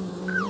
Ooh.